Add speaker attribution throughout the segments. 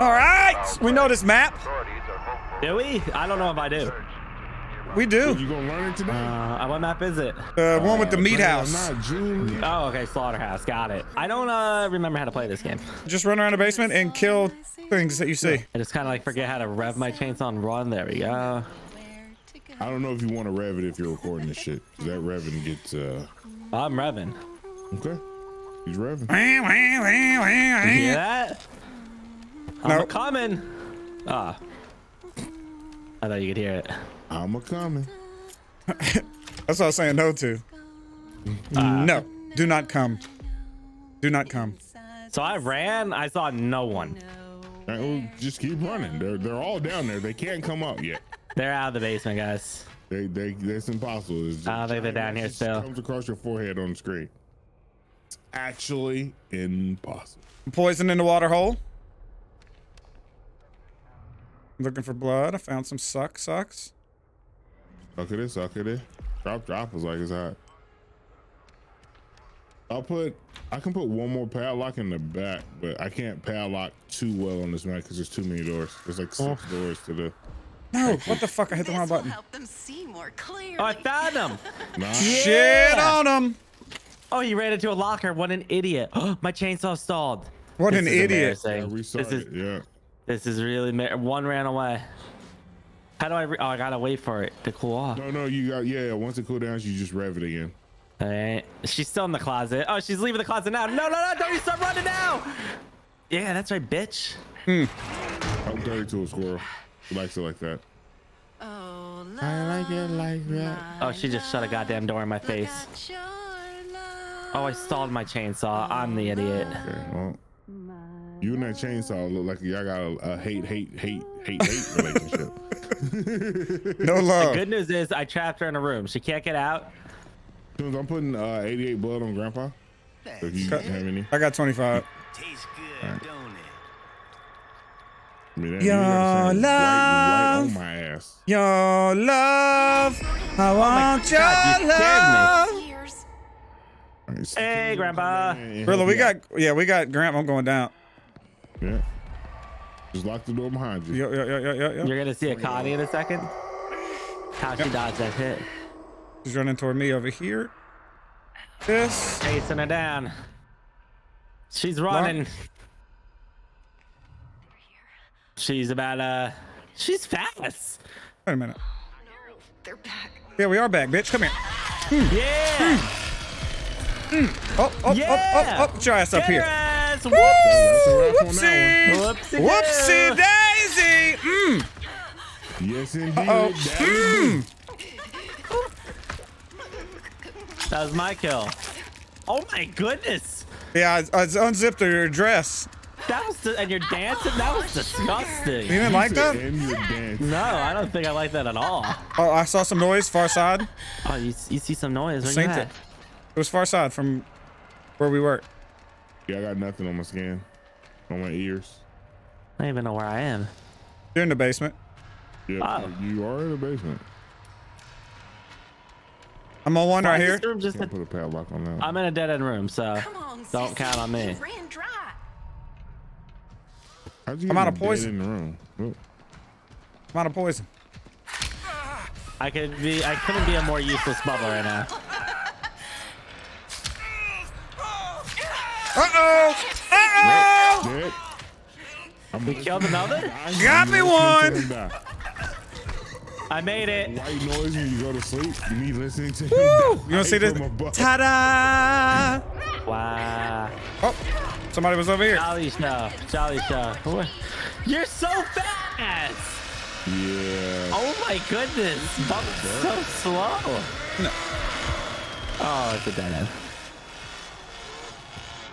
Speaker 1: All right, we know this map.
Speaker 2: Do we? I don't know if I do.
Speaker 1: We do.
Speaker 3: You gonna learn it today?
Speaker 2: Uh, what map is it?
Speaker 1: The one with the
Speaker 3: Uh,
Speaker 1: meat house.
Speaker 2: Oh, okay, Slaughterhouse. Got it. I don't uh, remember how to play this game.
Speaker 1: Just run around the basement and kill things that you see.
Speaker 2: I just kind of like forget how to rev my chainsaw and run. There we go.
Speaker 3: I don't know if you want to rev it if you're recording this shit. 'cause That revving gets uh.
Speaker 2: I'm revving.
Speaker 3: Okay. He's revving.
Speaker 2: You hear that? I'm
Speaker 1: No.
Speaker 2: a coming. Ah. I thought you could hear it.
Speaker 3: I'm a coming.
Speaker 1: That's what I was saying no to. no, do not come. Do not come.
Speaker 2: So I ran. I saw no one.
Speaker 3: Uh, well, just keep running. They're they're all down there. They can't come up yet.
Speaker 2: They're out of the basement, guys.
Speaker 3: They they that's impossible. It's
Speaker 2: I don't think they're down here
Speaker 3: just
Speaker 2: still.
Speaker 3: Comes across your forehead on the screen. It's actually impossible.
Speaker 1: Poison in the water hole. Looking for blood. I found some suck sucks.
Speaker 3: Suck it in, suck it in. Drop drop is like it's hot. I'll put I can put one more padlock in the back, but I can't padlock too well on this map because there's too many doors. There's like six oh. doors to the
Speaker 1: No, what the fuck? I hit the wrong
Speaker 4: This will
Speaker 1: button.
Speaker 4: help them see more clearly.
Speaker 2: Oh, I found him.
Speaker 3: nah.
Speaker 1: Shit on him.
Speaker 2: Oh, you ran into a locker. What an idiot. my chainsaw stalled.
Speaker 1: What
Speaker 2: This
Speaker 1: an idiot.
Speaker 3: Yeah,
Speaker 2: embarrassing.
Speaker 3: we saw
Speaker 2: This is
Speaker 3: it. Yeah.
Speaker 2: This is really ma- one ran away. How do I? Re- oh, I gotta wait for it to cool off.
Speaker 3: No, no, you got yeah. yeah, Once it cool down, you just rev it again.
Speaker 2: All right. She's still in the closet. Oh, she's leaving the closet now. No, no, no! Don't you start running now. Yeah, that's right, bitch. Hmm.
Speaker 3: I'm dirty to a squirrel. He likes it like that.
Speaker 4: Oh,
Speaker 3: I like it like that.
Speaker 2: Oh, she just shut a goddamn door in my face. Oh, I stalled my chainsaw. I'm the idiot.
Speaker 3: Okay, well, you and that chainsaw look like y'all got a, a hate, hate, hate, hate, hate relationship.
Speaker 1: No love.
Speaker 2: The good news is I trapped her in a room. She can't get out.
Speaker 3: I'm putting uh, 88 blood on Grandpa. So if you have any,
Speaker 1: I got 25.
Speaker 5: Tastes good, don't it?
Speaker 3: I mean, that-
Speaker 1: Your
Speaker 3: you gotta say right, right
Speaker 1: love.
Speaker 3: on my ass.
Speaker 1: Your love. I want your
Speaker 2: God, you
Speaker 1: love.
Speaker 4: Years.
Speaker 2: Hey, Grandpa.
Speaker 1: Brilla, we got, yeah, we got Grant. I'm going down.
Speaker 3: Yeah. Just lock the door behind you.
Speaker 1: Yo, yo, yo, yo, yo, yo.
Speaker 2: You're gonna see a Connie in a second. How she dodged that hit.
Speaker 1: She's running toward me over here. This.
Speaker 2: Chasing her down. She's running. She's about uh she's fast.
Speaker 1: Wait a minute.
Speaker 4: Oh, They're back.
Speaker 1: Yeah, we are back, bitch. Come here. Hmm.
Speaker 2: Yeah.
Speaker 1: Oh, oh,
Speaker 2: Yeah.
Speaker 1: oh, oh, oh. oh, oh Get your ass up
Speaker 2: Get her
Speaker 1: here.
Speaker 2: ass.
Speaker 3: That's a
Speaker 1: Whoopsie.
Speaker 2: Whoopsie,
Speaker 1: whoopsie daisy. Mm.
Speaker 3: Yes, indeed.
Speaker 1: Oh.
Speaker 3: Daddy.
Speaker 2: That was my kill. Oh my goodness.
Speaker 1: Yeah, I, I unzipped her dress.
Speaker 2: That was the, and you're dancing. That was disgusting.
Speaker 1: You
Speaker 2: disgusting.
Speaker 1: didn't like that?
Speaker 3: And your dance.
Speaker 2: No, I don't think I like that at all.
Speaker 1: Oh, I saw some noise far side.
Speaker 2: Oh, you, you see some noise? Where you
Speaker 1: it.
Speaker 2: at?
Speaker 1: It was far side from where we were.
Speaker 3: Yeah, I got nothing on my skin, on my ears.
Speaker 2: I don't even know where I am.
Speaker 1: You're in the basement.
Speaker 3: Yeah,
Speaker 2: Oh.
Speaker 3: you are in the basement.
Speaker 1: I'm on one right here.
Speaker 2: room just
Speaker 3: Can't put a padlock on that.
Speaker 2: I'm in a dead end room, so
Speaker 4: on,
Speaker 2: don't
Speaker 4: sissy.
Speaker 2: count on me.
Speaker 4: You ran dry.
Speaker 3: How'd you
Speaker 1: I'm out of poison.
Speaker 3: in the room.
Speaker 1: I'm out of poison.
Speaker 2: I could be. I couldn't be a more useless bubble right now.
Speaker 1: Uh oh. Uh oh.
Speaker 2: We killed another.
Speaker 1: Got me one.
Speaker 2: I made it.
Speaker 3: White noise when you go to sleep. You need listening to him.
Speaker 1: Woo. You want to see this?
Speaker 3: from.
Speaker 1: Ta-da!
Speaker 2: Wow.
Speaker 1: Oh, somebody was over here.
Speaker 2: Jolly show. Jolly show. You're so fast.
Speaker 3: Yeah.
Speaker 2: Oh my goodness. Bump's so slow.
Speaker 1: No.
Speaker 2: Oh, it's a dead end.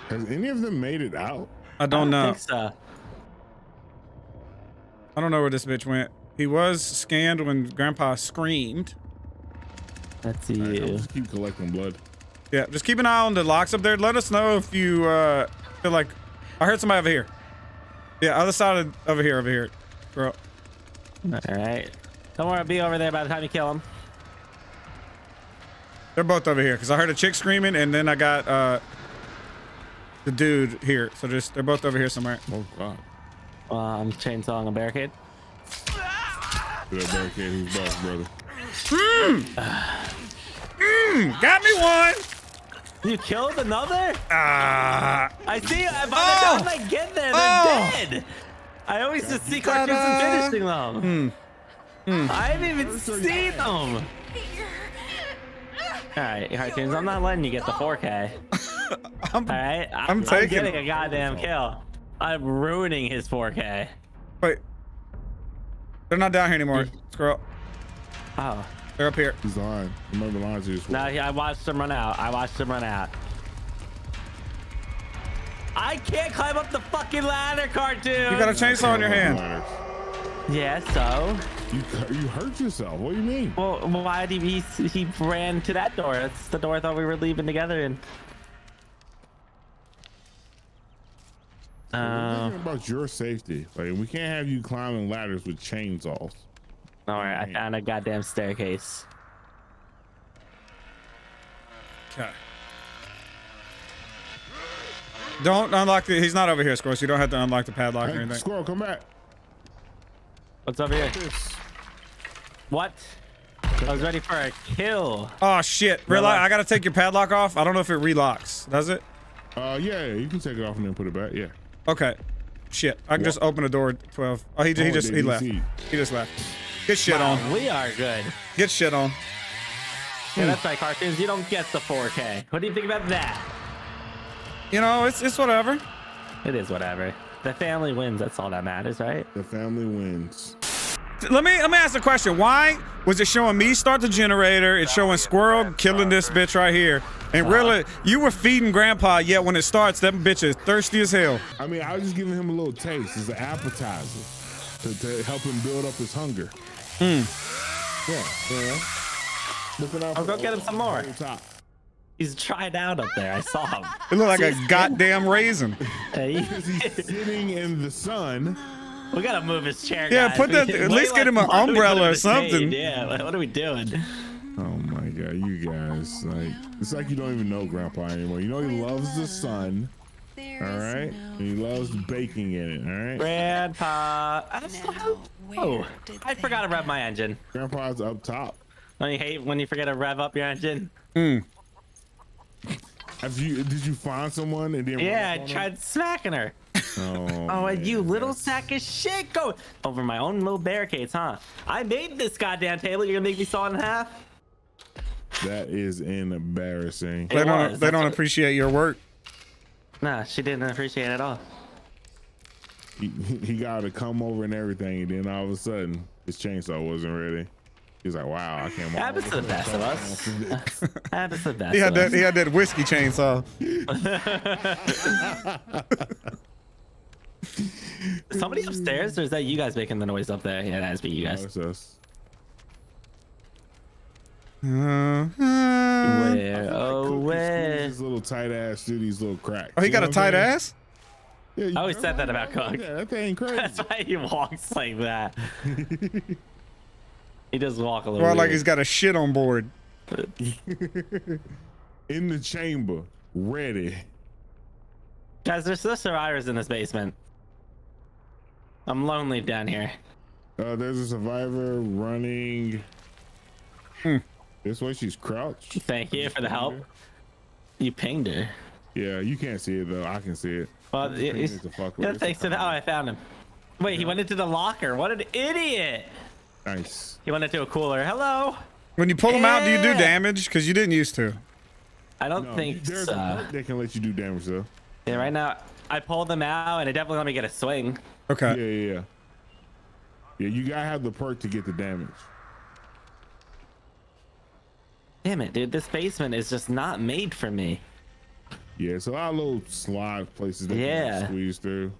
Speaker 3: Has any of them made it out?
Speaker 1: I don't know.
Speaker 2: think so.
Speaker 1: I don't know where this bitch went. He was scanned when Grandpa screamed.
Speaker 2: Let's see
Speaker 3: I'll
Speaker 2: you.
Speaker 3: just keep collecting blood.
Speaker 1: Yeah, just keep an eye on the locks up there. Let us know if you uh, feel like. I heard somebody over here. Yeah, other side of over here, over here. Girl.
Speaker 2: All right. Don't worry, I'll be over there by the time you kill him.
Speaker 1: They're both over here because I heard a chick screaming and then I got uh, the dude here. So just they're both over here somewhere.
Speaker 3: Oh god.
Speaker 2: Uh, I'm chainsawing a barricade.
Speaker 3: To that barricade who's boss, brother.
Speaker 1: Got me one.
Speaker 2: You killed another?
Speaker 1: Ah.
Speaker 2: I see. By the
Speaker 1: Oh!
Speaker 2: time I get there, they're
Speaker 1: Oh!
Speaker 2: dead. I always just see Cartoonz and
Speaker 1: Ta-da!
Speaker 2: finishing them.
Speaker 1: Hmm.
Speaker 2: I haven't even seen them. All right, Cartoonz. I'm not letting you get the 4K.
Speaker 1: I'm,
Speaker 2: All right, I-
Speaker 1: I'm taking
Speaker 2: getting a goddamn kill. I'm ruining his 4K.
Speaker 1: wait. They're not down here anymore. Scroll.
Speaker 2: Oh,
Speaker 1: They're up here.
Speaker 3: He's lying. Remember the lines he just
Speaker 2: no, I watched him run out. I watched him run out. I can't climb up the fucking ladder, cartoon.
Speaker 1: You got a chainsaw in your hand.
Speaker 2: Yeah, so.
Speaker 3: You, you hurt yourself. What do you mean?
Speaker 2: Well, why did he? He ran to that door. That's the door I thought we were leaving together in. Uh,
Speaker 3: thinking about your safety. Like we can't have you climbing ladders with chainsaws.
Speaker 2: all right. I found a goddamn staircase.
Speaker 1: Okay. Don't unlock the. He's not over here, Squirrel. So you don't have to unlock the padlock or
Speaker 3: Hey,
Speaker 1: anything.
Speaker 3: squirrel, come back.
Speaker 2: What's over here?
Speaker 3: This.
Speaker 2: What? I was ready for a kill.
Speaker 1: Oh shit! Real I gotta take your padlock off. I don't know if it relocks. Does it?
Speaker 3: Uh, yeah, yeah, you can take it off and then put it back. Yeah.
Speaker 1: Okay. Shit. I can just open the door. at Twelve. Oh, he, he
Speaker 3: Oh,
Speaker 1: just
Speaker 3: did
Speaker 1: he
Speaker 3: you
Speaker 1: left. He just left. Get shit
Speaker 2: Wow,
Speaker 1: on.
Speaker 2: we are good.
Speaker 1: Get shit on.
Speaker 2: Yeah, that's right, Cartoonz. You don't get the 4K. What do you think about that?
Speaker 1: You know, it's it's whatever.
Speaker 2: It is whatever. The family wins. That's all that matters, right?
Speaker 3: The family wins.
Speaker 1: Let me let me ask a question. Why was it showing me start the generator? It's showing Squirrel killing this bitch right here. And really, you were feeding Grandpa. Yet when it starts, that bitch is thirsty as hell.
Speaker 3: I mean, I was just giving him a little taste as an appetizer to, to help him build up his hunger.
Speaker 1: Hmm.
Speaker 3: Yeah, yeah. Looking out
Speaker 2: I'll
Speaker 3: for
Speaker 2: go get him some more.
Speaker 3: top.
Speaker 2: He's tried out up there. I saw him.
Speaker 1: It looked like a goddamn raisin.
Speaker 2: Hey,
Speaker 3: He's sitting in the sun.
Speaker 2: we gotta move his chair.
Speaker 1: Yeah,
Speaker 2: guys.
Speaker 1: put that- at least get
Speaker 2: less
Speaker 1: him an
Speaker 2: money we put
Speaker 1: umbrella or
Speaker 2: the shade.
Speaker 1: something.
Speaker 2: Yeah, what are we doing?
Speaker 3: Oh my god, you guys! Like, it's like you don't even know Grandpa anymore. You know he loves the sun, all right,
Speaker 4: no
Speaker 3: and he loves baking in it, all right.
Speaker 2: Grandpa. I'm
Speaker 4: now.
Speaker 2: so-
Speaker 4: Where
Speaker 2: Oh, I forgot to rev my engine.
Speaker 3: Grandpa's up top.
Speaker 2: Don't you hate when you forget to rev up your engine? Hmm.
Speaker 3: Have you? Did you find someone and then?
Speaker 2: Yeah, I
Speaker 3: up on
Speaker 2: tried smacking her.
Speaker 3: Oh,
Speaker 2: Oh, and you little
Speaker 3: that's-
Speaker 2: sack of shit! Go over my own little barricades, huh? I made this goddamn table. You're gonna make me saw it in half?
Speaker 3: That is embarrassing.
Speaker 2: It
Speaker 1: They don't, they
Speaker 2: that's
Speaker 1: don't appreciate your work.
Speaker 2: Nah, she didn't appreciate it at all.
Speaker 3: He, he got to come over and everything, and then all of a sudden his chainsaw wasn't ready. He's like, "Wow, I can't."
Speaker 2: Happens to the best of us. Happens to the best
Speaker 1: He had
Speaker 2: of
Speaker 1: that
Speaker 2: us.
Speaker 1: he had that whiskey chainsaw.
Speaker 2: Somebody upstairs, or is that you guys making the noise up there? Yeah, that's be you guys.
Speaker 3: That's us.
Speaker 1: Uh,
Speaker 2: Where? Oh,
Speaker 3: Cookie
Speaker 2: where?
Speaker 3: squeeze His little tight ass through these little cracks.
Speaker 1: oh, he got a
Speaker 3: what I'm
Speaker 1: tight
Speaker 3: saying?
Speaker 1: ass.
Speaker 3: Yeah, you
Speaker 2: I always said that about Cook.
Speaker 3: Yeah, that thing crazy.
Speaker 2: That's why he walks like that. he does walk a little.
Speaker 1: Well, like he's got a shit on board.
Speaker 3: In the chamber, ready.
Speaker 2: Guys, there's still survivors in this basement. I'm lonely down here.
Speaker 3: Uh, there's a survivor running.
Speaker 1: Hmm.
Speaker 3: This way, she's crouched.
Speaker 2: Thank you for the help. You pinged her.
Speaker 3: Yeah, you can't see it though. I can see it.
Speaker 2: Well,
Speaker 3: I'm just
Speaker 2: y-
Speaker 3: pinging
Speaker 2: y-
Speaker 3: it fuck with
Speaker 2: yeah,
Speaker 3: it.
Speaker 2: thanks to the. Oh, I found him. Wait, he went into the locker. What an idiot!
Speaker 3: Nice.
Speaker 2: He went into a cooler. Hello.
Speaker 1: When you pull them out, do you do damage? Because you didn't used to.
Speaker 2: I don't
Speaker 3: No,
Speaker 2: think
Speaker 3: there's
Speaker 2: so.
Speaker 3: a perk can let you do damage though.
Speaker 2: Yeah, right now I pulled them out, and it definitely let me get a swing.
Speaker 1: Okay.
Speaker 3: Yeah, yeah, yeah. Yeah, you gotta have the perk to get the damage.
Speaker 2: Damn it, dude! This basement is just not made for me.
Speaker 3: Yeah, it's a lot of little slide places that you
Speaker 2: Yeah.
Speaker 3: can squeeze through.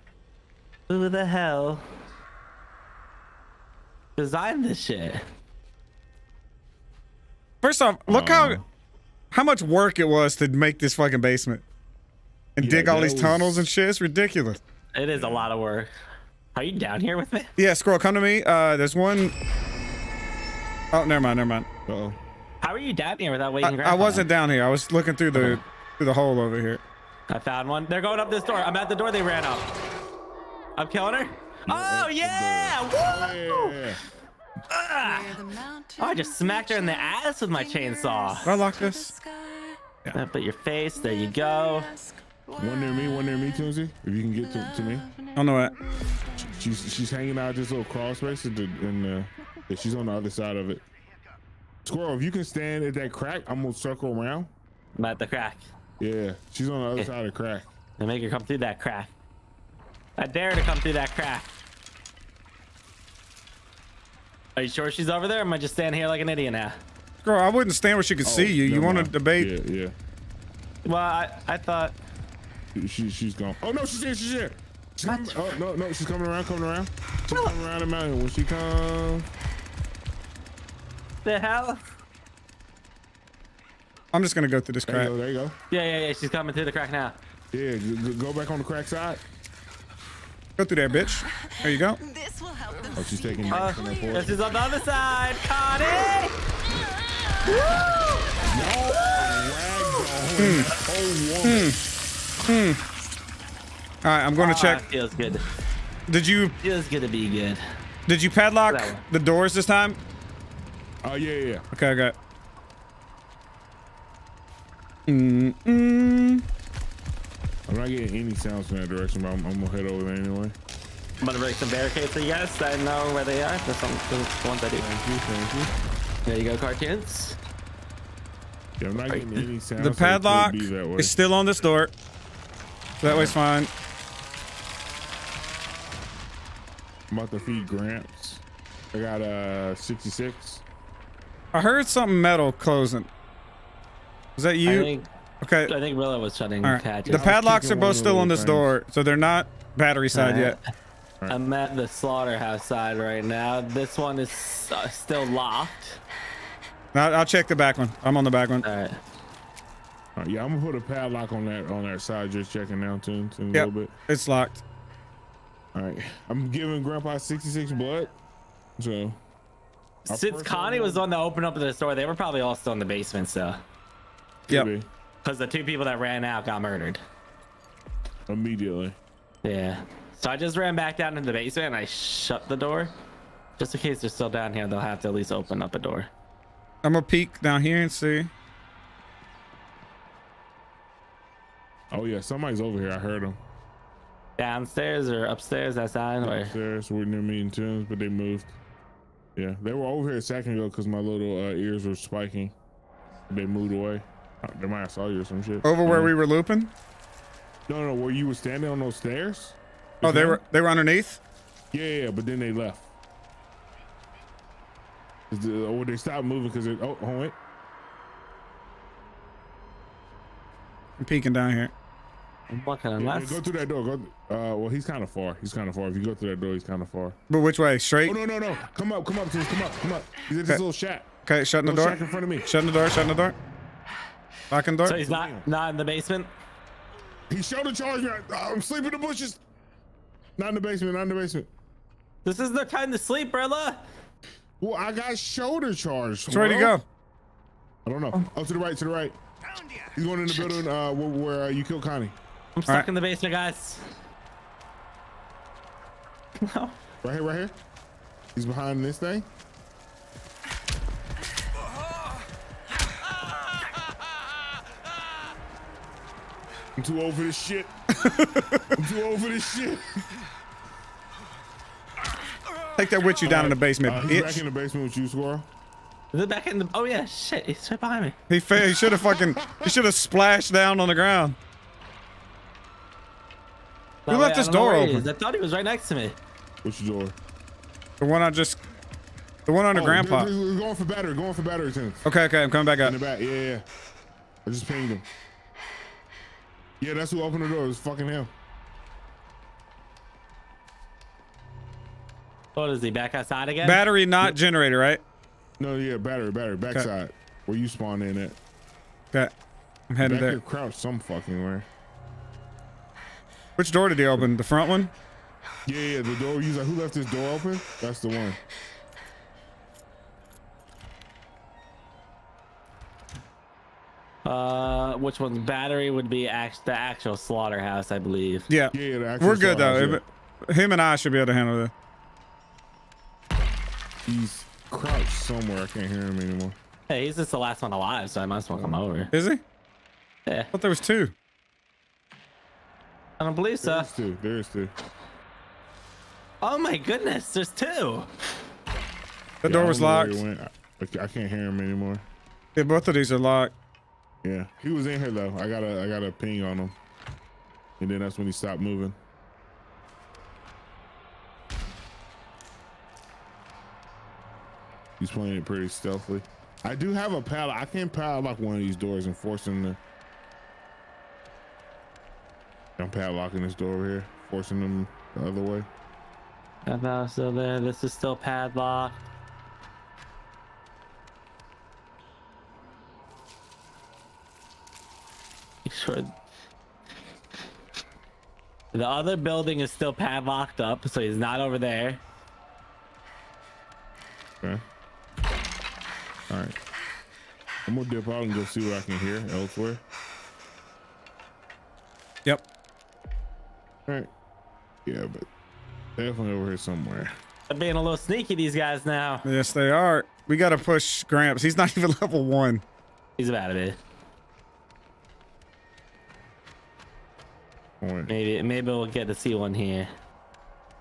Speaker 2: Who the hell designed this shit?
Speaker 1: First off, look
Speaker 3: Uh,
Speaker 1: how how much work it was to make this fucking basement and
Speaker 3: Yeah,
Speaker 1: dig all
Speaker 3: that
Speaker 1: these tunnels and shit. It's ridiculous.
Speaker 2: It is a lot of work. Are you down here with me?
Speaker 1: Yeah, scroll, come to me. Uh, there's one oh never mind, never mind.
Speaker 3: Uh oh.
Speaker 2: How are you down here without waiting?
Speaker 1: I, I wasn't down here. I was looking through the through the hole over here.
Speaker 2: I found one. They're going up this door. I'm at the door they ran up. I'm killing her. Oh yeah! Woo!
Speaker 3: Yeah.
Speaker 4: Where
Speaker 2: Oh, I just smacked her in the ass with my chainsaw.
Speaker 1: Do I lock
Speaker 4: to the
Speaker 1: this?
Speaker 4: sky.
Speaker 2: Uh, Put your face. There you go.
Speaker 3: One near me, one near me, Tuesday. If you can get to, to me.
Speaker 1: I don't know what.
Speaker 3: She's she's hanging out this little crawl space in the, in the she's on the other side of it. Squirrel, if you can stand at that crack, I'm gonna circle around.
Speaker 2: I'm at the crack.
Speaker 3: Yeah, she's on the other
Speaker 2: Okay.
Speaker 3: side of the crack.
Speaker 2: And make her come through that crack. I dare her to come through that crack. Are you sure she's over there? Or am I just standing here like an idiot now?
Speaker 1: Girl, I wouldn't stand where she could oh, see you. You
Speaker 3: Oh,
Speaker 1: want to debate?
Speaker 3: Yeah, yeah.
Speaker 2: Well, I, I thought.
Speaker 3: She she's gone. Oh no, she's here. She's here. She's coming, oh no, no, she's coming around, coming around. She's coming around the mountain. When she comes,
Speaker 2: The hell?
Speaker 1: I'm just gonna go through this
Speaker 3: there you
Speaker 1: crack.
Speaker 3: go, there you go.
Speaker 2: Yeah, yeah, yeah. She's coming through the crack now.
Speaker 3: Yeah, g- g- go back on the crack side.
Speaker 1: Go through there, bitch. There you go.
Speaker 4: This will help them
Speaker 3: Oh, she's taking
Speaker 4: you
Speaker 3: you
Speaker 2: Uh,
Speaker 3: from the
Speaker 4: clear.
Speaker 3: forest.
Speaker 2: this is on the other side. Connie!
Speaker 3: Oh, woman.
Speaker 1: All right, I'm going to
Speaker 2: Ah,
Speaker 1: check.
Speaker 2: feels good.
Speaker 1: Did you
Speaker 2: Feels good to be good.
Speaker 1: did you padlock the doors this time?
Speaker 3: Oh yeah, yeah, yeah.
Speaker 1: Okay, okay. Mm mm.
Speaker 3: I'm not getting any sounds from that direction, but I'm, I'm gonna head over there anyway.
Speaker 2: I'm gonna break some barricades so you guys I know where they are. That's some that's the ones I do.
Speaker 3: Thank you, thank you.
Speaker 2: There you go, Cartoonz.
Speaker 3: Yeah, I'm not getting any sounds.
Speaker 1: The
Speaker 3: so it could
Speaker 1: padlock
Speaker 3: be that way.
Speaker 1: is still on this door. So that way's fine.
Speaker 3: I'm about to feed Gramps. I got uh 66.
Speaker 1: I heard something metal closing. Was that
Speaker 2: I
Speaker 1: you?
Speaker 2: think
Speaker 1: Okay.
Speaker 2: I think Rilla was shutting
Speaker 1: All right.
Speaker 2: patches.
Speaker 1: The padlocks are both still on this door, so they're not battery side
Speaker 2: Alright.
Speaker 1: yet.
Speaker 2: I'm at the slaughterhouse side right now. This one is uh, still locked.
Speaker 1: Now, I'll check the back one. I'm on the back one.
Speaker 2: All right.
Speaker 3: All right, yeah, I'm gonna put a padlock on that on that side, just checking down to in a little bit.
Speaker 1: it's locked.
Speaker 3: All right, I'm giving Grandpa 66 blood. So Our
Speaker 2: Since Connie was on the open up of the store, they were probably all still in the basement so.
Speaker 1: Yep.
Speaker 2: Because the two people that ran out got murdered.
Speaker 3: immediately.
Speaker 2: Yeah. So I just ran back down into the basement and I shut the door. Just in case they're still down here, they'll have to at least open up a door.
Speaker 1: I'm gonna peek down here and see.
Speaker 3: Oh yeah, somebody's over here. I heard them.
Speaker 2: Downstairs or upstairs, outside, or
Speaker 3: Upstairs, we're near me and Tim's, but they moved. Yeah, they were over here a second ago because my little uh, ears were spiking. They moved away. Uh, They might have saw you or some shit.
Speaker 1: Over where
Speaker 3: Mhm.
Speaker 1: we were looping.
Speaker 3: No, no, where you were standing on those stairs.
Speaker 1: Oh, they
Speaker 3: them?
Speaker 1: were they were underneath.
Speaker 3: Yeah, yeah, yeah, but then they left. Is the- Or they stopped moving because it. Oh, hold on, wait.
Speaker 1: I'm peeking down here.
Speaker 2: I'm looking
Speaker 3: Yeah,
Speaker 2: unless.
Speaker 3: go through that door. Go. Uh, well, he's kind of far. He's kind of far. If you go through that door, he's kind of far.
Speaker 1: But which way? Straight.
Speaker 3: Oh no, no, no! Come up, come up, Tim, come up, come up. He's at this little shack.
Speaker 1: Okay, shutting the door.
Speaker 3: shack in front of me.
Speaker 1: Shutting the door. Shutting the door. Locking the door.
Speaker 2: So he's not not in the basement.
Speaker 3: He shoulder charged me. I'm sleeping in the bushes. Not in the basement. Not in the basement.
Speaker 2: This is no time to sleep, Brilla.
Speaker 3: Well, I got shoulder charged.
Speaker 1: So where'd he go?
Speaker 3: I don't know. Oh, to the right, to the right. He's going in the building uh, where, where uh, you killed Connie.
Speaker 2: I'm stuck
Speaker 1: right.
Speaker 2: in the basement, guys. No.
Speaker 3: Right here, right here. He's behind this thing. I'm too over this shit. I'm too over this shit.
Speaker 1: Take that with you down in the basement,
Speaker 3: Uh, he's back in the basement with you, Squirrel.
Speaker 2: Is it back in the? Oh yeah, shit! He's right behind me.
Speaker 1: He fa- he should have fucking he should have splashed down on the ground. Who
Speaker 2: No,
Speaker 1: left this door open?
Speaker 2: I thought he was right next to me.
Speaker 3: Which door?
Speaker 1: The one I just the one under
Speaker 3: Oh,
Speaker 1: grandpa.
Speaker 3: we're- We're going for battery. Going for battery tents.
Speaker 1: Okay, okay, I'm coming back up.
Speaker 3: In the back. Yeah, yeah. I just pinged him. Yeah, that's who opened the door. It was fucking him.
Speaker 2: What is he back outside again?
Speaker 1: Battery, not generator, right?
Speaker 3: No, yeah, battery, battery, backside. Where you spawned in at.
Speaker 1: Okay, I'm heading
Speaker 3: Back here
Speaker 1: there.
Speaker 3: crouched some fucking where.
Speaker 1: Which door did he open? The front one?
Speaker 3: Yeah, yeah, the door. You was like, who left this door open? That's the one.
Speaker 2: Uh, which one's battery would be act- the actual slaughterhouse, I believe.
Speaker 1: Yeah.
Speaker 3: Yeah, yeah, the actual
Speaker 1: We're good though.
Speaker 3: slaughterhouse,
Speaker 1: Him and I should be able to handle this.
Speaker 3: He's crouched somewhere. I can't hear him anymore.
Speaker 2: Hey, he's just the last one alive, so I might as well come over.
Speaker 1: Is he?
Speaker 2: Yeah,
Speaker 1: I thought there was two.
Speaker 2: I don't believe so.
Speaker 3: There's two. There's two.
Speaker 2: Oh my goodness, there's two.
Speaker 1: The
Speaker 3: Yeah,
Speaker 1: door was
Speaker 3: don't know where
Speaker 1: locked.
Speaker 3: I, I can't hear him anymore.
Speaker 1: Yeah, both of these are locked.
Speaker 3: Yeah, he was in here though. I got a I got a ping on him, and then that's when he stopped moving. He's playing it pretty stealthily. I do have a pal. I can padlock one of these doors and force him to. I'm padlocking this door over here, forcing them the other way.
Speaker 2: And now still there. This is still padlocked. Make sure. The other building is still padlocked up, so he's not over there.
Speaker 3: Okay. All right. I'm gonna dip out and go see what I can hear elsewhere.
Speaker 1: Yep.
Speaker 3: All right. Yeah, but definitely over here somewhere.
Speaker 2: They're being a little sneaky, these guys now.
Speaker 1: Yes, they are. We got to push Gramps. He's not even level one.
Speaker 2: He's about to be. Maybe maybe we'll get to see one here.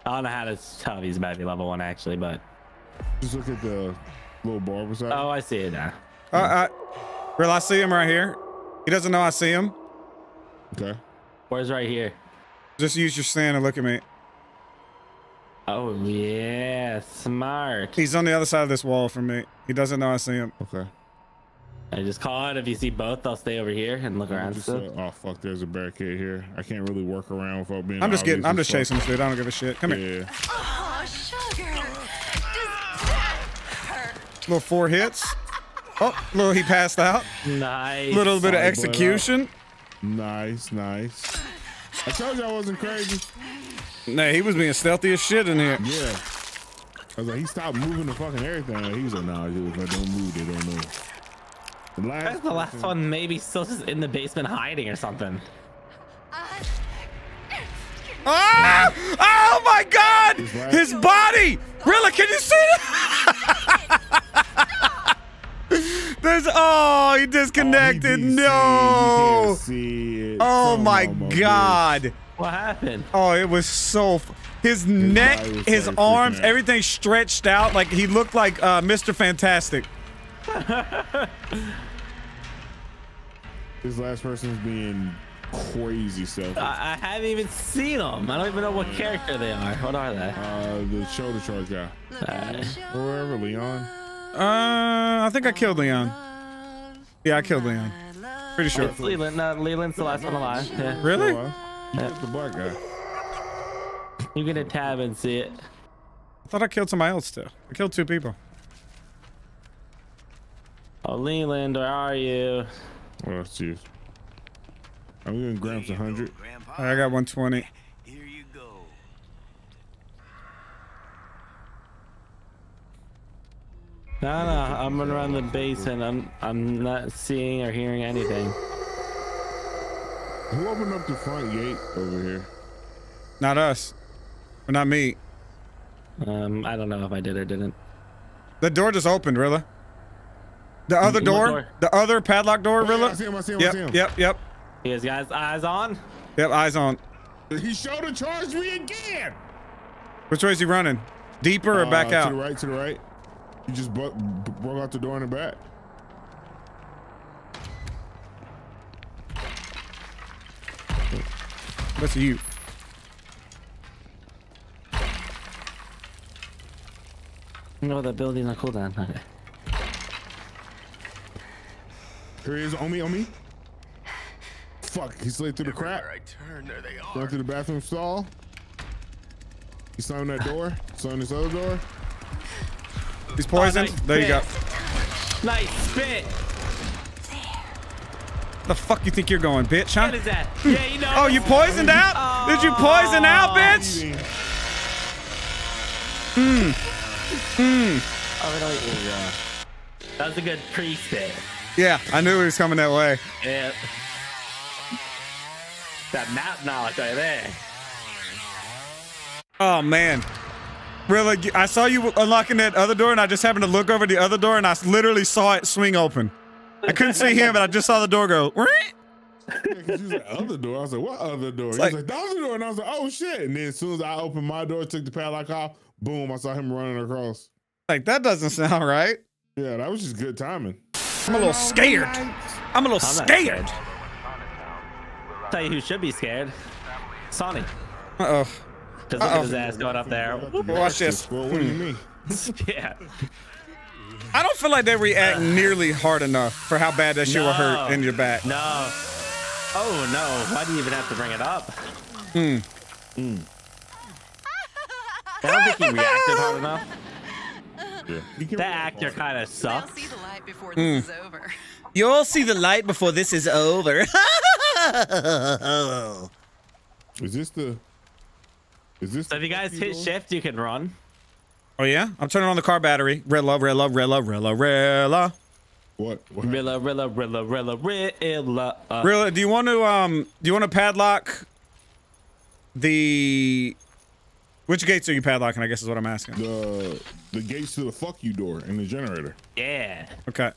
Speaker 2: I don't know how to tell if he's about to be level one actually, but
Speaker 3: Just look at the little bar beside.
Speaker 2: oh, I see it now.
Speaker 1: Uh, uh, Real, I see him right here. He doesn't know I see him.
Speaker 3: Okay.
Speaker 2: Where's right here?
Speaker 1: Just use your stand and look at me.
Speaker 2: Oh yeah, smart.
Speaker 1: He's on the other side of this wall from me. He doesn't know I see him.
Speaker 3: Okay.
Speaker 2: I just call it. If you see both, I'll stay over here and look around.
Speaker 3: Just, uh, oh fuck! There's a barricade here. I can't really work around without being.
Speaker 1: I'm just getting. I'm just
Speaker 3: as
Speaker 1: chasing this dude. I don't give a shit. Come
Speaker 3: fuck.
Speaker 1: here.
Speaker 4: Oh, sugar. Hurt?
Speaker 1: Little four hits. Oh, little he passed out.
Speaker 2: Nice.
Speaker 1: Little bit of
Speaker 3: Sorry, but,
Speaker 1: execution.
Speaker 3: Nice, nice. I told you I wasn't crazy.
Speaker 1: Nah, he was being stealthy as shit in here.
Speaker 3: Yeah. I was like, he stopped moving the fucking everything. He was like, nah, dude, if I don't move, they don't move. The last,
Speaker 2: That's the last one. Maybe still just in the basement hiding or something.
Speaker 1: Ah! Oh my God!
Speaker 3: His
Speaker 1: His body! Really? Can you see that? There's oh, he
Speaker 3: Oh, he
Speaker 1: disconnected. No.
Speaker 3: see it.
Speaker 1: Oh
Speaker 3: Come
Speaker 1: my
Speaker 3: on, bitch.
Speaker 1: God.
Speaker 2: What happened?
Speaker 1: Oh, it was so. F- his neck, his
Speaker 3: like
Speaker 1: arms, everything stretched out like he looked like uh, Mr. Fantastic.
Speaker 3: This last person's being crazy selfish.
Speaker 2: I, I haven't even seen them. I don't even know what character they are. What are they?
Speaker 3: Uh, the shoulder charge guy.
Speaker 2: Uh,
Speaker 3: Wherever, Leon.
Speaker 1: Uh, I think I killed Leon. Yeah, I killed Leon. Pretty sure.
Speaker 2: it's Leland. No, Leland's the last one alive. Yeah.
Speaker 1: Really?
Speaker 3: You picked the black guy.
Speaker 2: You get a tab and see it.
Speaker 1: I thought I killed somebody else too. I killed two people.
Speaker 2: Oh, Leland, where are you?
Speaker 3: Oh, jeez. I'm gonna Gramps 100.
Speaker 1: I got 120.
Speaker 5: Here you go.
Speaker 2: No, no, I'm gonna run the basement. I'm, I'm not seeing or hearing anything.
Speaker 3: Who opened up the front gate over here?
Speaker 1: Not us. Or not me.
Speaker 2: Um, I don't know if I did or didn't.
Speaker 1: The door just opened, Rilla. The other door,
Speaker 2: door?
Speaker 1: the other padlock door,
Speaker 3: Oh, yeah,
Speaker 1: Rilla.
Speaker 3: I see him, I see him, I see him.
Speaker 1: Yep, yep, yep,
Speaker 2: You guys, guys, eyes on?
Speaker 1: yep. Eyes on.
Speaker 3: He shoulder charged me again.
Speaker 1: Which way is he running? Deeper or back
Speaker 3: Uh,
Speaker 1: out?
Speaker 3: To the right, to the right. You just broke out the door in the back.
Speaker 1: What's you?
Speaker 2: No, that building's on cooldown. Okay.
Speaker 3: Here he is, Omi, Omi. Fuck, he slid through the crack.
Speaker 5: Where I turn, there they
Speaker 3: Going
Speaker 5: are.
Speaker 3: through the bathroom stall. He slammed that door. Slammed this other door.
Speaker 1: He's poisoned.
Speaker 2: nice
Speaker 1: there you go.
Speaker 2: Nice spit.
Speaker 1: The fuck you think you're going, bitch? Huh?
Speaker 2: What is that? Yeah, you know.
Speaker 1: Oh, you poisoned out? Uh, Did you poison out, bitch?
Speaker 3: Eating. Hmm. Hmm.
Speaker 2: Oh, no, oh, yeah. That was a good pre-spit.
Speaker 1: Yeah, I knew he was coming that way.
Speaker 2: Yeah. That map knowledge right there.
Speaker 1: Oh man. Really, I saw you unlocking that other door, and I just happened to look over the other door, and I literally saw it swing open. I couldn't see him, but I just saw the door go. "Whirr."
Speaker 3: Yeah, 'cause he was like, other door. I was like, what other door? He
Speaker 1: like-
Speaker 3: was like, the other door. And I was like, oh shit. And then as soon as I opened my door, took the padlock off, boom, I saw him running across.
Speaker 1: Like that doesn't sound right.
Speaker 3: Yeah, that was just good timing.
Speaker 1: I'm a little scared. I'm a little
Speaker 2: I'm not
Speaker 1: scared.
Speaker 2: Tell you who should be scared. Sonny.
Speaker 1: Uh oh.
Speaker 2: Just look
Speaker 1: Uh-oh.
Speaker 2: at his ass going up there.
Speaker 1: Watch this.
Speaker 3: Squirrel, what do you mean?
Speaker 2: yeah.
Speaker 1: I don't feel like they react nearly hard enough for how bad that shit will hurt in your back.
Speaker 2: No. Oh no. Why do you even have to bring it up?
Speaker 1: Hmm.
Speaker 2: I don't think he reacted hard enough.
Speaker 3: Yeah.
Speaker 2: That actor kind of
Speaker 4: They'll
Speaker 2: sucks.
Speaker 4: see the light before
Speaker 1: Hmm.
Speaker 4: this is over.
Speaker 1: You'll see the light before this is over.
Speaker 3: Is this the? Is this?
Speaker 2: So if you guys hit shift, you can run.
Speaker 1: Oh yeah, I'm turning on the car battery. Rilla, Rilla, Rilla, Rilla, Rilla.
Speaker 3: What? what?
Speaker 2: Rilla, rilla, rilla, rilla, rilla. Uh,
Speaker 1: Rilla, do you want to um? Do you want to padlock the? Which gates are you padlocking? I guess is what I'm asking.
Speaker 3: The the gates to the fuck you door and the generator.
Speaker 2: yeah.
Speaker 1: Okay.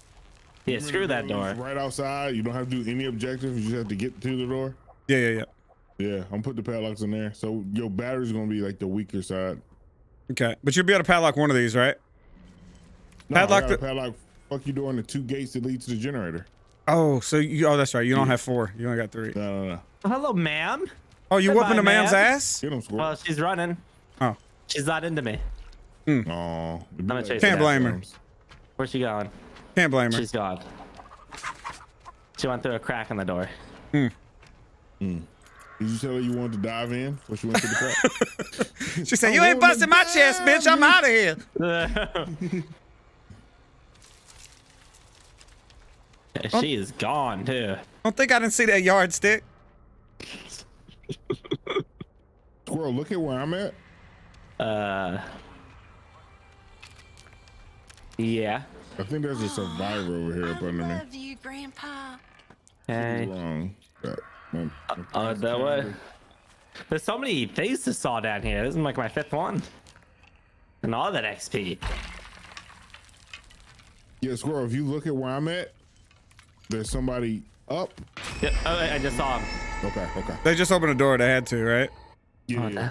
Speaker 2: Yeah, screw that door.
Speaker 3: Right outside. You don't have to do any objective. You just have to get to the door.
Speaker 1: Yeah, yeah, yeah.
Speaker 3: Yeah, I'm putting the padlocks in there. So your battery's gonna be like the weaker side.
Speaker 1: Okay, but you'll be able to padlock one of these, right?
Speaker 3: No,
Speaker 1: Padlock
Speaker 3: I
Speaker 1: the-
Speaker 3: padlock. Fuck you doing the two gates that lead to the generator.
Speaker 1: Oh, so you? Oh, that's right. You don't have four. You only got three.
Speaker 3: No, no, no.
Speaker 2: Hello, ma'am.
Speaker 1: Oh, you
Speaker 2: Goodbye,
Speaker 1: whooping a ma'am's
Speaker 2: ma'am.
Speaker 1: ass?
Speaker 3: Get him, squirrel.
Speaker 2: Well, she's running.
Speaker 1: Oh,
Speaker 2: She's not into me. Hmm.
Speaker 3: Aw,
Speaker 2: I'm gonna chase
Speaker 1: Can't blame her.
Speaker 2: Where's she going?
Speaker 1: can't blame her.
Speaker 2: She's gone. She went through a crack in the door. Hmm. Hmm.
Speaker 3: Did you tell her you wanted to dive in? Or she went to the crack?
Speaker 1: She said, "You ain't busting my chest, bitch. I'm out of here."
Speaker 2: she is gone too.
Speaker 1: I Don't think I didn't see that yardstick.
Speaker 3: Squirrel, look at where I'm at.
Speaker 2: Uh. Yeah.
Speaker 3: I think there's a survivor over here up
Speaker 4: I
Speaker 3: under me.
Speaker 4: love you, Grandpa.
Speaker 2: Hey.
Speaker 3: Wrong. Uh, uh, that- my-
Speaker 2: Oh, that way. There's so many things to saw down here. This is like my fifth one. And all that XP.
Speaker 3: Yeah, Squirrel, if you look at where I'm at, there's somebody up.
Speaker 2: Yep. Oh, I I just saw him.
Speaker 3: Okay, okay.
Speaker 1: They just opened a door. They had to, right?
Speaker 3: Yeah,
Speaker 2: Oh, no.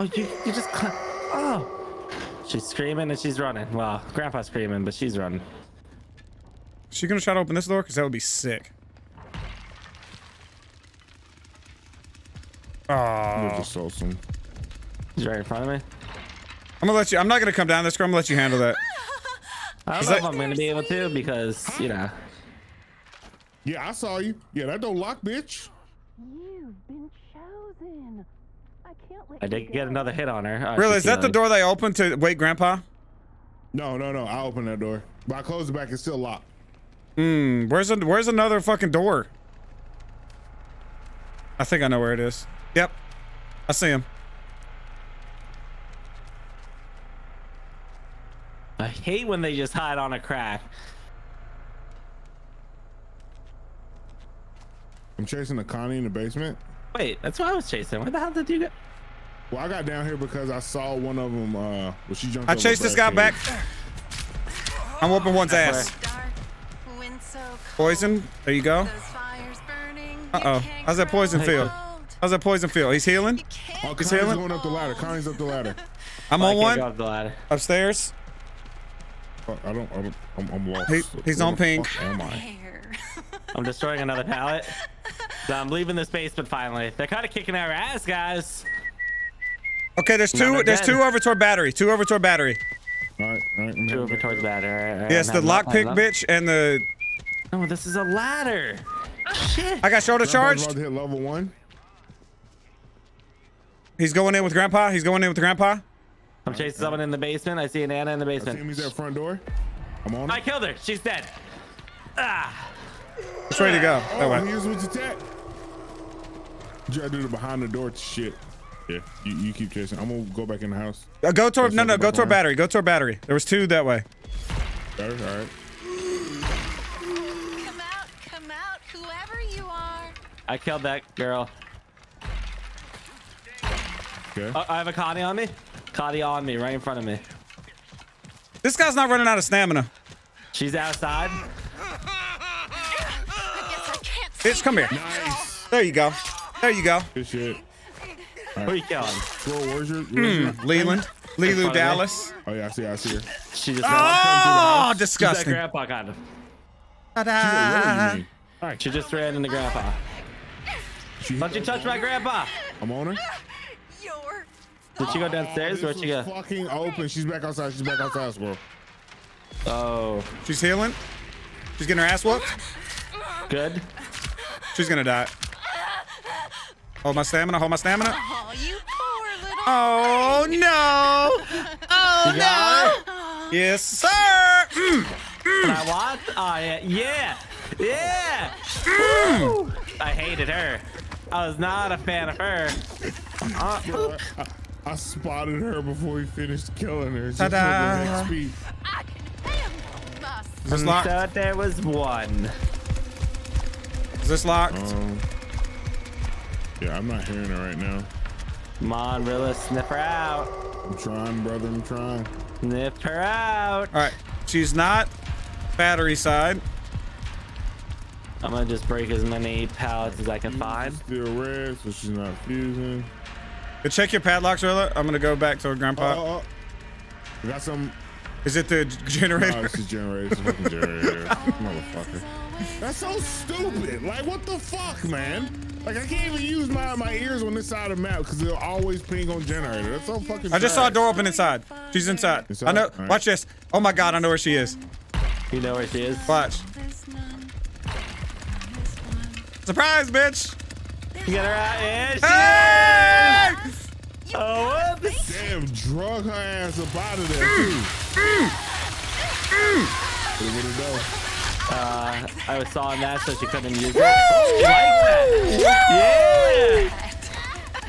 Speaker 2: Oh, you, you just cl- Oh. She's screaming and she's running. Well, Grandpa's screaming, but she's running.
Speaker 1: She gonna try to open this door? Cause that would be sick.
Speaker 3: I
Speaker 1: Oh,
Speaker 3: just saw some.
Speaker 2: She's right in front of me.
Speaker 1: I'm gonna let you. I'm not gonna come down this. I'm gonna let you handle that.
Speaker 2: I don't know
Speaker 1: that-
Speaker 2: if I'm gonna be able to because, you know.
Speaker 3: Yeah, I saw you. Yeah, that don't lock, bitch.
Speaker 6: You've been chosen. I can't let
Speaker 2: I did get another hit on her. Oh,
Speaker 1: Really? Is that the
Speaker 2: healing.
Speaker 1: door they opened to wait, Grandpa?
Speaker 3: No, no, no. I opened that door. But I closed it back. It's still locked.
Speaker 1: Hmm. Where's a, Where's another fucking door? I think I know where it is. Yep. I see him.
Speaker 2: I hate when they just hide on a crack.
Speaker 3: I'm chasing a Connie in the basement.
Speaker 2: Wait, that's what I was chasing. Where the hell did you go?
Speaker 3: Well, I got down here because I saw one of them. Uh, well, she jumped.
Speaker 1: I chased this guy
Speaker 3: Brad
Speaker 1: back. I'm whooping one's ass. Poison. There you go.
Speaker 4: Those fires burning. you
Speaker 1: Uh-oh. How's that poison feel? How's that poison feel? He's healing.
Speaker 4: You
Speaker 3: Oh,
Speaker 4: can't
Speaker 3: Connie's
Speaker 1: healing?
Speaker 3: going up the ladder. Connie's up the ladder.
Speaker 1: I'm on
Speaker 2: can't
Speaker 1: one
Speaker 2: go up the ladder.
Speaker 1: upstairs.
Speaker 3: Uh, I don't. I don't I'm, I'm lost.
Speaker 1: He- he's
Speaker 3: Where
Speaker 1: on pink.
Speaker 3: Am I?
Speaker 2: I'm destroying another pallet. So I'm leaving this basement finally. They're kind of kicking our ass, guys.
Speaker 1: Okay, there's two. There's
Speaker 2: dead.
Speaker 1: two over toward battery. Two over toward battery.
Speaker 3: All right, all right.
Speaker 2: Two over
Speaker 3: back
Speaker 2: towards
Speaker 3: up.
Speaker 2: ladder. All right,
Speaker 1: Yes, the lockpick bitch and the.
Speaker 2: Luck. No, this is a ladder. Shit.
Speaker 1: I got shoulder
Speaker 3: Grandpa's
Speaker 1: charged.
Speaker 3: about to hit level one.
Speaker 1: He's going in with Grandpa. He's going in with Grandpa.
Speaker 2: I'm chasing someone in the basement. I see an Ana in the
Speaker 3: I see him.
Speaker 2: basement.
Speaker 3: He's at front door. I'm on.
Speaker 2: I killed her. She's dead. Ah.
Speaker 1: It's ready to go. That
Speaker 3: Oh,
Speaker 1: way.
Speaker 3: here's what's attack. You gotta do the behind the door shit. Yeah, you, you keep chasing. I'm gonna go back in the house.
Speaker 1: Uh, go toward. No, no. Go
Speaker 3: up
Speaker 1: toward
Speaker 3: behind.
Speaker 1: battery. Go toward battery. There was two that way.
Speaker 3: All right, all right.
Speaker 4: Come out, come out, whoever you are.
Speaker 2: I killed that girl.
Speaker 3: Okay.
Speaker 2: Uh, I have a Connie on me. Connie on me, right in front of me.
Speaker 1: This guy's not running out of stamina.
Speaker 2: She's outside.
Speaker 4: I I
Speaker 1: Bitch, come here.
Speaker 3: nice.
Speaker 1: There you go. There you go.
Speaker 3: Good shit.
Speaker 2: Who are you killing?
Speaker 3: Squirrel, where's your? Where's your
Speaker 1: Leland.
Speaker 2: front of me.
Speaker 1: Dallas.
Speaker 3: oh yeah, I see. I see her.
Speaker 2: She just
Speaker 1: Oh,
Speaker 2: ran. She's that grandpa kind of.
Speaker 3: What do
Speaker 1: Ta-da.
Speaker 3: you mean? All right,
Speaker 2: She just ran into grandpa.
Speaker 3: She-
Speaker 2: Don't you touch my grandpa?
Speaker 3: I'm on her.
Speaker 4: your
Speaker 2: Did she go downstairs?
Speaker 3: Oh,
Speaker 2: Where'd she go?
Speaker 3: Fucking open. She's back outside. She's back outside, squirrel.
Speaker 2: Oh,
Speaker 1: She's healing. She's getting her ass whooped.
Speaker 2: good.
Speaker 1: She's gonna die. Hold my stamina. Hold my stamina.
Speaker 4: Oh, you poor little.
Speaker 1: Oh no! Oh
Speaker 2: You got?
Speaker 1: Yes, sir. Mm.
Speaker 2: Can I watch? Oh yeah, yeah, yeah. Woo! I hated her. I was not a fan of her. Uh,
Speaker 3: I, I spotted her before we finished killing her. Just for the
Speaker 1: Ta-da.
Speaker 4: I can.
Speaker 1: Is this locked?
Speaker 2: so there was one.
Speaker 1: Is this locked?
Speaker 3: Um, yeah, I'm not hearing her right now.
Speaker 2: Come on, Rilla, sniff her out.
Speaker 3: I'm trying, brother. I'm trying.
Speaker 2: Sniff her out.
Speaker 1: All right. She's not battery side.
Speaker 2: I'm gonna just break as many pallets as I can find.
Speaker 3: Still red, so she's not fusing.
Speaker 1: But check your padlocks, Rilla. I'm gonna go back to her grandpa.
Speaker 3: Oh, oh, oh. We got some.
Speaker 1: Is it the generator?
Speaker 3: Oh, it's a generator. It's fucking generator. Motherfucker. That's so stupid. Like, what the fuck, man? Like, I can't even use my, my ears on this side of the map because they'll always ping on generator. That's so fucking
Speaker 1: I just saw a door open inside. She's inside.
Speaker 3: Inside?
Speaker 1: I know.
Speaker 3: All right.
Speaker 1: Watch this. Oh my god, I know where she is.
Speaker 2: You know where she is?
Speaker 1: Watch.
Speaker 4: There's none.
Speaker 1: Surprise, bitch.
Speaker 2: Get her out. Yeah, she
Speaker 1: Hey!
Speaker 2: is. Oh, whoops.
Speaker 3: Damn, drug her ass up out of there, too. What would it know?
Speaker 2: Uh, I was sawing that so she couldn't use it. She likes that. Yeah.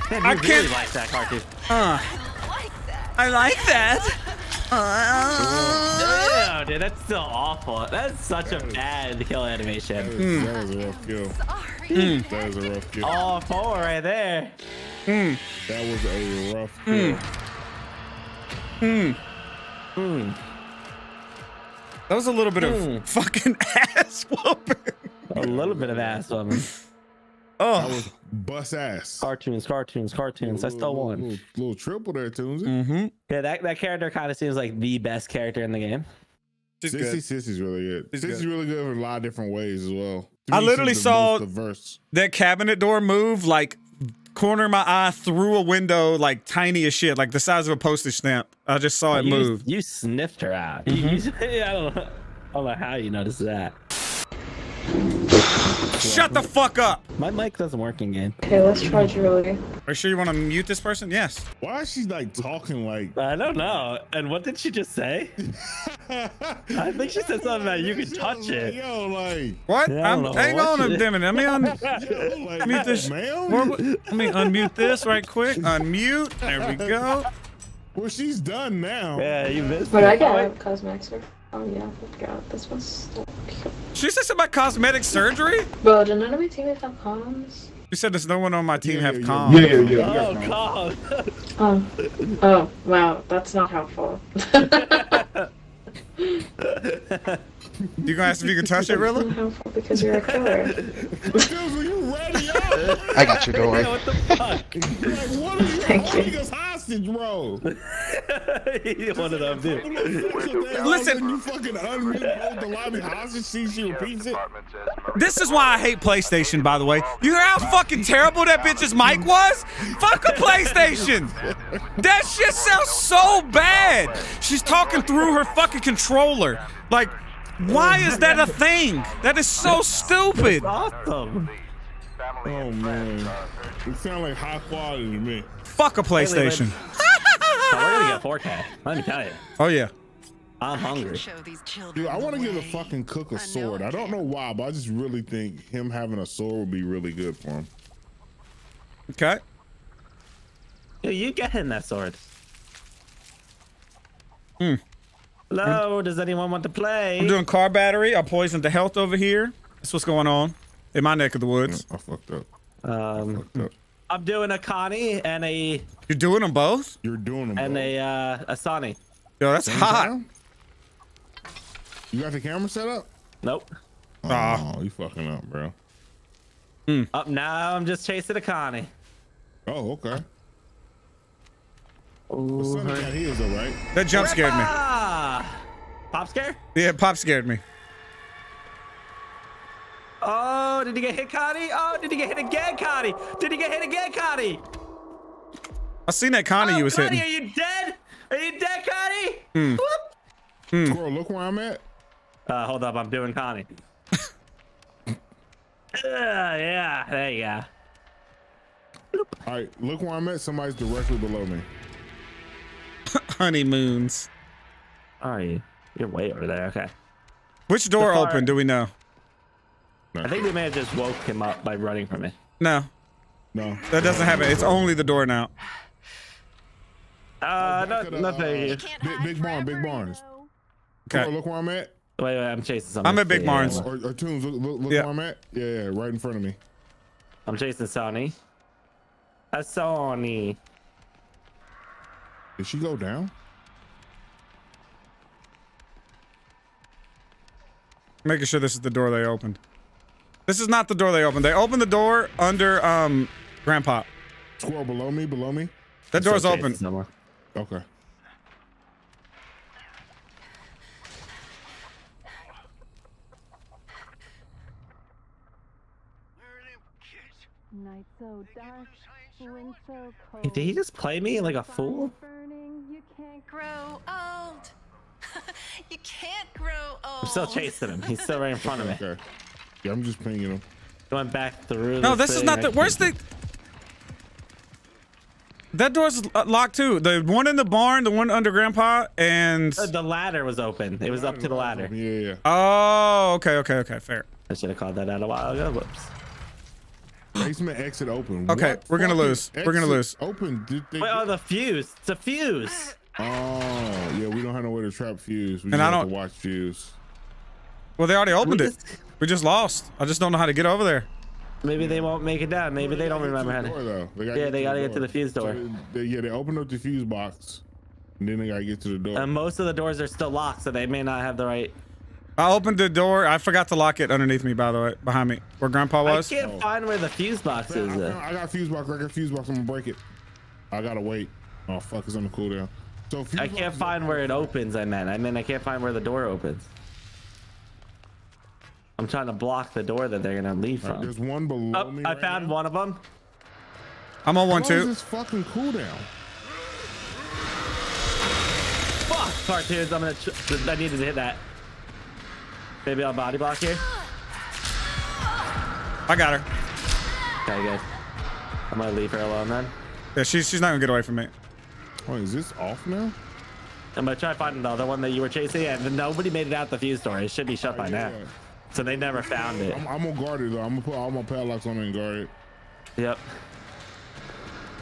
Speaker 2: Man,
Speaker 1: I
Speaker 2: really
Speaker 1: can't-
Speaker 2: like that cartoon.
Speaker 1: Uh, I like that.
Speaker 2: Oh, dude, that's still awful. That's such a bad kill animation.
Speaker 3: was, that was a rough kill.
Speaker 4: Sorry.
Speaker 3: That was a rough kill.
Speaker 2: All four right there. Hmm.
Speaker 3: That was a rough hmm. kill.
Speaker 1: That was a little bit of
Speaker 2: Hmm.
Speaker 1: fucking ass whooping.
Speaker 2: A little bit of ass woman. Oh.
Speaker 3: That
Speaker 1: Oh.
Speaker 3: was bust ass.
Speaker 2: Cartoonz, Cartoonz, Cartoonz. I still won.
Speaker 3: Little, little triple there, Toonzy.
Speaker 1: Mm-hmm.
Speaker 2: Yeah, that, that character kind of seems like the best character in the game.
Speaker 1: She's
Speaker 3: Sissy,
Speaker 1: good.
Speaker 3: Sissy's really good.
Speaker 1: She's
Speaker 3: Sissy's
Speaker 1: good.
Speaker 3: really good in a lot of different ways as well. To
Speaker 1: I
Speaker 3: me,
Speaker 1: literally
Speaker 3: she's the
Speaker 1: saw- That cabinet door move like corner of my eye through a window like tiny as shit, like the size of a postage stamp. I just saw it
Speaker 2: you,
Speaker 1: move.
Speaker 2: You sniffed her out. You- you- I, don't, know- I don't know how you noticed that.
Speaker 1: Shut the fuck up.
Speaker 2: My mic doesn't work in game.
Speaker 7: Okay, let's try Julie.
Speaker 1: Are you sure you want to mute this person? Yes.
Speaker 3: Why is she like talking like?
Speaker 2: I don't know. And what did she just say? I think she said something about you can touch it.
Speaker 3: Yo, like,
Speaker 1: What?
Speaker 2: Yeah, I
Speaker 1: I'm,
Speaker 2: don't
Speaker 1: hang
Speaker 2: What
Speaker 1: on
Speaker 2: you-
Speaker 1: a minute. Let me un-
Speaker 3: yo, like
Speaker 1: mute this.
Speaker 3: ma'am?
Speaker 1: What- what- let me unmute this right quick. Unmute. There we go.
Speaker 3: Well, she's done now.
Speaker 2: Yeah, you missed
Speaker 7: But
Speaker 2: it.
Speaker 7: I got?
Speaker 2: wait.
Speaker 7: Cosmetics. Or... Oh yeah, I forgot. This one's so cute.
Speaker 1: She said something about cosmetic surgery.
Speaker 7: Bro, did none of my teammates have comms?
Speaker 1: You said there's no one on my team
Speaker 3: Yeah,
Speaker 1: have
Speaker 3: yeah,
Speaker 1: comms.
Speaker 3: yeah, yeah, yeah.
Speaker 2: Oh, God.
Speaker 7: Oh. Oh, wow. That's not helpful.
Speaker 1: You gonna ask if you can touch it,
Speaker 7: That's
Speaker 1: Rilla?
Speaker 7: helpful because you're a killer.
Speaker 3: Dude, are you ready up?
Speaker 8: I got your door.
Speaker 2: Yeah, what the fuck?
Speaker 3: Like, what are you
Speaker 7: Thank you.
Speaker 3: holding us hostage, bro?
Speaker 2: One of them, dude.
Speaker 1: Listen.
Speaker 3: you fucking unmute hold the lobby hostage. See, she repeats it.
Speaker 1: This is why I hate PlayStation, by the way. You hear how fucking terrible that bitch's mic was? Fuck a PlayStation! That shit sounds so bad! She's talking through her fucking controller. Like, why is that a thing? That is so stupid.
Speaker 2: Awesome.
Speaker 3: Oh man, it sounds like high quality to me.
Speaker 1: Fuck a PlayStation.
Speaker 2: Oh, we're gonna get 4K. Let me tell you.
Speaker 1: Oh, yeah.
Speaker 2: I'm hungry.
Speaker 4: Show these children
Speaker 3: Dude, I want to give the fucking cook a
Speaker 4: I know
Speaker 3: sword.
Speaker 4: I
Speaker 3: I don't know why, but I just really think him having a sword would be really good for him.
Speaker 1: Okay.
Speaker 2: Yo, you get in that sword.
Speaker 1: Hmm.
Speaker 2: Hello, does anyone want to play?
Speaker 1: I'm doing car battery. I poisoned the health over here. That's what's going on in my neck of the woods.
Speaker 3: I fucked up.
Speaker 2: Um,
Speaker 3: Fucked up.
Speaker 2: I'm doing a Connie and a
Speaker 1: You're doing them both?
Speaker 3: You're doing them.
Speaker 2: and
Speaker 3: both.
Speaker 2: a uh, a Sonny.
Speaker 1: Yo, that's
Speaker 3: Same
Speaker 1: hot.
Speaker 3: time? You got the camera set up?
Speaker 2: Nope.
Speaker 1: Aw.
Speaker 3: Oh, you fucking up, bro.
Speaker 2: Up now, I'm just chasing a Connie.
Speaker 3: Oh, okay. The
Speaker 2: Ooh,
Speaker 3: sun got heels though, right?
Speaker 1: That jump scared me.
Speaker 2: Pop scare?
Speaker 1: Yeah, pop scared me.
Speaker 2: Oh, did he get hit, Connie? Oh, did he get hit again, Connie? Did he get hit again, Connie?
Speaker 1: I seen that Connie
Speaker 2: oh,
Speaker 1: you was
Speaker 2: Connie,
Speaker 1: hitting.
Speaker 2: are you dead? Are you dead, Connie? Whoop.
Speaker 3: Squirrel, look where I'm at.
Speaker 2: Uh, hold up, I'm doing Connie. uh, yeah, there you go.
Speaker 3: All right, look where I'm at. Somebody's directly below me.
Speaker 1: Honeymoons.
Speaker 2: Are you? You're way over there. Okay.
Speaker 1: Which door
Speaker 2: far-
Speaker 1: open? Do we know?
Speaker 2: I think we may have just woke him up by running from it.
Speaker 1: No,
Speaker 3: No.
Speaker 1: that doesn't happen. It's only the door now.
Speaker 2: Uh, no,
Speaker 3: to the,
Speaker 2: no,
Speaker 3: uh,
Speaker 2: you.
Speaker 3: Big-
Speaker 4: hide
Speaker 3: big barn, big barns.
Speaker 4: you know.
Speaker 1: Okay.
Speaker 3: look where I'm at.
Speaker 2: Wait, wait, I'm chasing something.
Speaker 1: I'm at Big
Speaker 2: Yeah,
Speaker 1: Barnes.
Speaker 3: Or, or Toons, look, look, look
Speaker 1: Yeah.
Speaker 3: where I'm at. Yeah, yeah, right in front of me.
Speaker 2: I'm chasing Sonny. A Sonny.
Speaker 3: Did she go down?
Speaker 1: Making sure this is the door they opened. This is not the door they opened. They opened the door under um Grandpa.
Speaker 3: Squirrel below me, below me.
Speaker 1: That door's
Speaker 2: Still
Speaker 1: open.
Speaker 2: chasing someone.
Speaker 3: Okay.
Speaker 5: Where are them kids?
Speaker 6: Night so dark, wind so cold.
Speaker 2: Did he just play me like a fool?
Speaker 6: Burning, you can't
Speaker 4: Grow old. you can't grow old.
Speaker 2: I'm still chasing him. He's still right in front of me.
Speaker 3: Okay. Yeah, I'm just pinging him.
Speaker 2: Going back through.
Speaker 1: No,
Speaker 2: this
Speaker 1: this is not the. Where's
Speaker 2: can't-
Speaker 1: the? That door's locked too. The one in the barn, the one under Grandpa, and
Speaker 2: Uh, The ladder was open. It was up to the ladder.
Speaker 3: Yeah, yeah.
Speaker 1: oh, okay, okay, okay, fair.
Speaker 2: I should have called that out a while ago. Whoops.
Speaker 3: Basement exit open.
Speaker 1: Okay,
Speaker 3: What
Speaker 1: we're gonna lose. We're gonna lose.
Speaker 3: Open. Did they
Speaker 2: Wait, oh, the fuse. It's a fuse.
Speaker 3: Oh, yeah, we don't have no way to trap fuse. We
Speaker 1: And
Speaker 3: just
Speaker 1: I
Speaker 3: have
Speaker 1: don't-
Speaker 3: to watch fuse.
Speaker 1: Well, they already opened it.
Speaker 2: just-
Speaker 1: We just lost. I just don't know how to get over there.
Speaker 2: Maybe they won't make it down. Maybe they don't remember how to.
Speaker 3: door, though. They gotta
Speaker 2: Yeah, they gotta get to the fuse
Speaker 3: So
Speaker 2: door.
Speaker 3: they- they- yeah, they opened up the fuse box, and then they gotta get to the door.
Speaker 2: And most of the doors are still locked, so they may not have the right.
Speaker 1: I opened the door. I forgot to lock it underneath me, by the way, behind me, where Grandpa was.
Speaker 2: I can't
Speaker 3: Oh.
Speaker 2: find where the fuse box
Speaker 3: Man,
Speaker 2: is.
Speaker 3: I, found- I got a fuse box. I got a fuse box. I'm gonna break it. I gotta wait. Oh fuck, it's on the cooldown. So fuse
Speaker 2: I can't find where it opens. I meant. I mean, I can't find where the door opens. I'm trying to block the door that they're gonna leave
Speaker 3: All right,
Speaker 2: from.
Speaker 3: there's one below
Speaker 2: Oh,
Speaker 3: me.
Speaker 2: I
Speaker 3: right
Speaker 2: found
Speaker 3: now.
Speaker 2: one of them.
Speaker 1: I'm on one
Speaker 3: How is
Speaker 1: too.
Speaker 3: this fucking cooldown?
Speaker 2: Fuck, Cartoonz. I'm gonna. I needed to hit that. Maybe I'll body block here.
Speaker 1: I got her.
Speaker 2: Okay, good. I'm gonna leave her alone then.
Speaker 1: Yeah, she's she's not gonna get away from me.
Speaker 3: Wait, is this off now?
Speaker 2: I'm gonna try finding the other one that you were chasing, and nobody made it out the fuse door. It should be shut by now.
Speaker 3: Yeah.
Speaker 2: So they never found it.
Speaker 3: I'm, I'm gonna guard it though. I'm gonna put all my padlocks on it and guard it.
Speaker 2: Yep.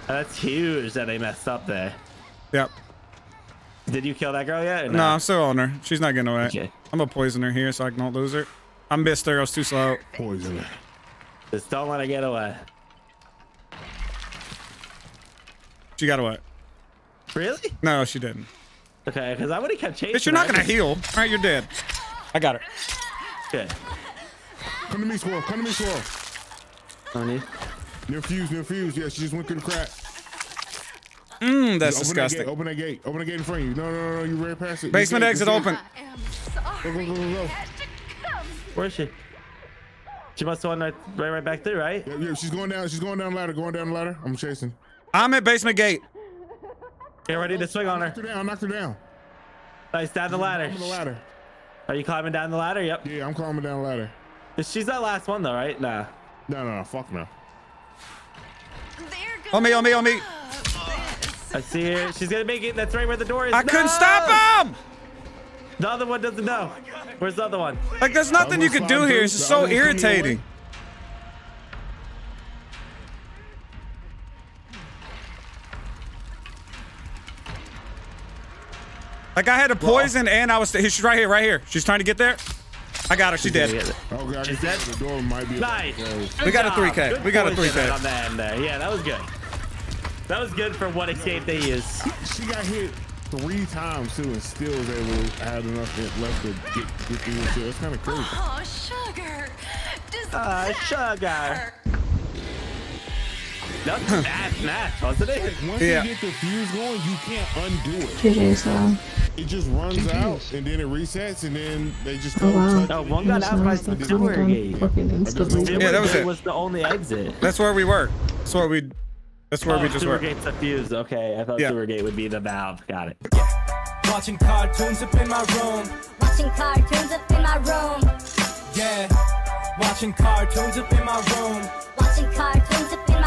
Speaker 2: That's huge that they messed up there.
Speaker 1: Yep.
Speaker 2: Did you kill that girl yet? or
Speaker 1: No, I'm still on her. She's not getting away.
Speaker 2: Okay.
Speaker 1: I'm gonna poison her here so I don't lose her. I missed her. I was too slow.
Speaker 3: Poison it.
Speaker 2: Just don't let her get away.
Speaker 1: She got away.
Speaker 2: Really?
Speaker 1: No, she didn't.
Speaker 2: Okay, because I would have kept chasing.
Speaker 1: Bitch, you're not gonna heal. All right, you're dead. I got her.
Speaker 2: Good.
Speaker 3: Come to me, squirrel. Come to me, squirrel.
Speaker 2: Honey.
Speaker 3: Near fuse, near fuse. Yeah, she just went through the crack.
Speaker 1: Mmm, that's
Speaker 3: open
Speaker 1: disgusting.
Speaker 3: That gate, open that gate. Open the gate in front of you. No, no, no, no. You ran past it.
Speaker 1: Basement
Speaker 3: This
Speaker 1: exit open.
Speaker 4: I am sorry.
Speaker 3: Go, go, go, go, go.
Speaker 4: I had to come.
Speaker 2: Where is she? She must have went right, right, right back there, right?
Speaker 3: Yeah, yeah, she's going down. She's going down the ladder. Going down the ladder. I'm chasing.
Speaker 1: I'm at basement gate.
Speaker 2: Get ready to swing on her.
Speaker 3: Knocked her down. Knocked her down.
Speaker 2: Nice, down the ladder.
Speaker 3: I'm on the ladder.
Speaker 2: Are you climbing down the ladder? Yep.
Speaker 3: Yeah, I'm climbing down the ladder.
Speaker 2: She's that last one though, right? Nah.
Speaker 3: No, no, no. Fuck no.
Speaker 1: On me, on me, on me.
Speaker 4: gonna love this.
Speaker 2: I see her. She's gonna make it. That's right where the door is.
Speaker 1: I couldn't stop him.
Speaker 2: The other one doesn't know. Where's the other one?
Speaker 1: Like, there's nothing you
Speaker 3: one's
Speaker 1: can do here. It's just so
Speaker 3: other one's coming your way.
Speaker 1: irritating. Like, I had a poison and I was. She's right here, right here. She's trying to get there. I got her. She's dead.
Speaker 3: Oh god,
Speaker 2: She's dead?
Speaker 3: the door might be.
Speaker 2: Nice.
Speaker 3: closed.
Speaker 2: Good
Speaker 1: We got a 3K.
Speaker 2: Good
Speaker 1: We got a 3K.
Speaker 2: On the end there. Yeah, that was good. That was good for what escape they used.
Speaker 3: She got hit three times too, and still was able to have enough hit left to get, get through the shit. It's kind of crazy.
Speaker 4: Oh, sugar. Just
Speaker 2: Uh, sugar. That was a fast match, wasn't it?
Speaker 3: Once
Speaker 1: Yeah.
Speaker 3: you get the fuse going, you can't undo it.
Speaker 7: GG's though.
Speaker 3: It just runs out, and then it resets, and then they just
Speaker 7: Oh
Speaker 3: don't
Speaker 7: wow.
Speaker 3: touch
Speaker 2: Oh,
Speaker 3: it.
Speaker 2: one got out by
Speaker 7: Sewer
Speaker 2: sewer gate.
Speaker 1: Yeah, that was
Speaker 2: Sewer
Speaker 1: it.
Speaker 2: was the only exit.
Speaker 1: That's where we were. That's where we. That's where
Speaker 2: oh,
Speaker 1: we just
Speaker 2: sewer
Speaker 1: were.
Speaker 2: gate's the fuse. Okay, I thought
Speaker 1: Yeah.
Speaker 2: sewer gate would be the valve. Got it.
Speaker 8: Watching cartoons up in my room.
Speaker 9: Watching cartoons up in my room.
Speaker 8: Yeah. Watching cartoons up in my room.
Speaker 9: Watching cartoons up in